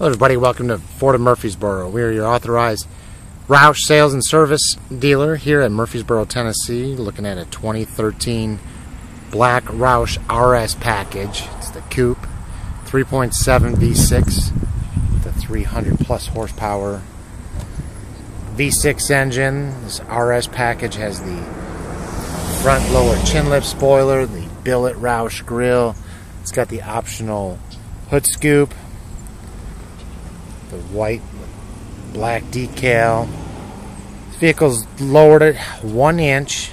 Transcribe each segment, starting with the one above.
Hello, everybody. Welcome to Ford of Murfreesboro. We are your authorized Roush sales and service dealer here at Murfreesboro, Tennessee. Looking at a 2013 black Roush RS package. It's the coupe, 3.7 V6, with the 300 plus horsepower V6 engine. This RS package has the front lower chin lip spoiler, the billet Roush grill. It's got the optional hood scoop, the white black decal. This vehicle's lowered it one inch.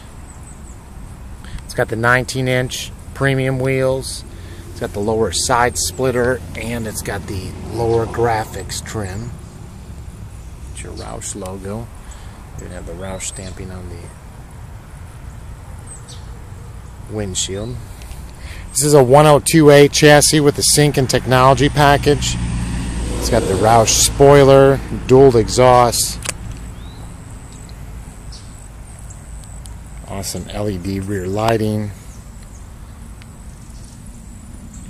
It's got the 19 inch premium wheels. It's got the lower side splitter and it's got the lower graphics trim. It's your Roush logo. You have the Roush stamping on the windshield. This is a 102A chassis with the sync and technology package. It's got the Roush spoiler, dual exhaust, awesome LED rear lighting,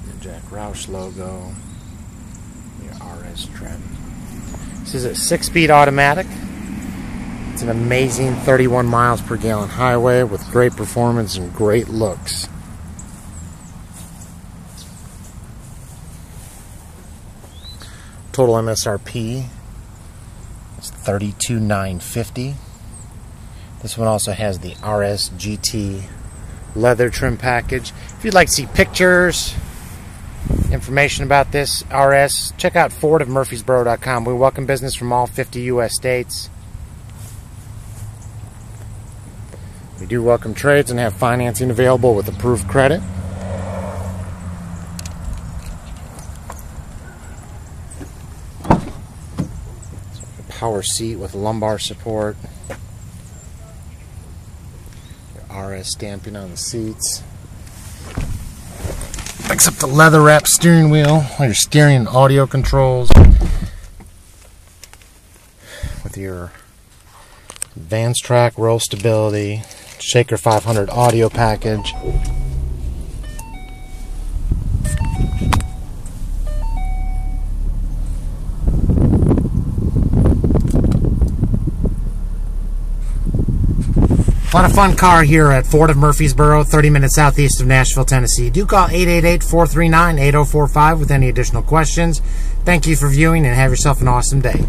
the Jack Roush logo, the RS trim. This is a six-speed automatic. It's an amazing 31 miles per gallon highway with great performance and great looks. Total MSRP is 32950 This one also has the RS GT leather trim package. If you'd like to see pictures, information about this RS, check out FordofMurfreesboro.com. We welcome business from all 50 U.S. states. We do welcome trades and have financing available with approved credit. Power seat with lumbar support. RS stamping on the seats. Picks up the leather wrap steering wheel, your steering and audio controls. With your AdvanceTrac roll stability, Shaker 500 audio package. Lot of fun car here at Ford of Murfreesboro, 30 minutes southeast of Nashville, Tennessee. Do call 888-439-8045 with any additional questions. Thank you for viewing and have yourself an awesome day.